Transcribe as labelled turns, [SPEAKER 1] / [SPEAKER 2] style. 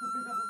[SPEAKER 1] Yeah.